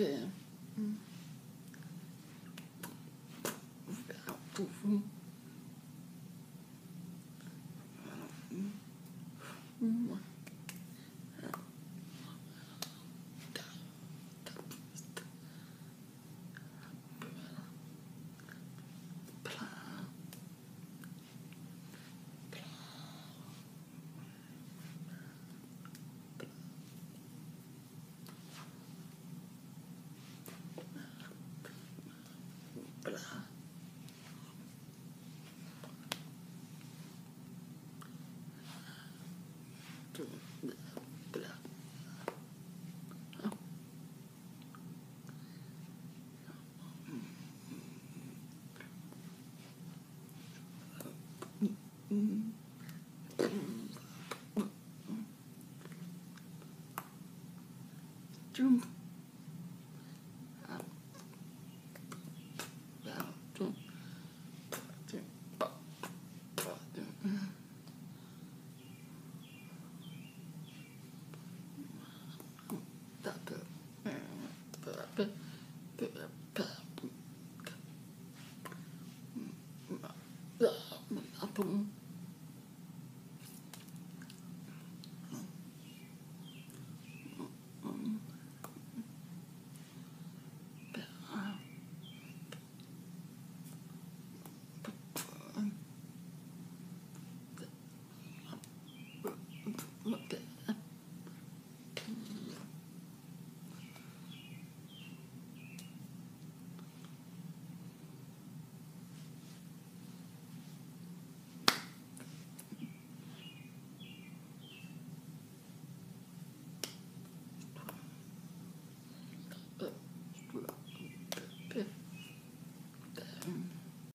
Bam. Jump. Out. Out. Jump. But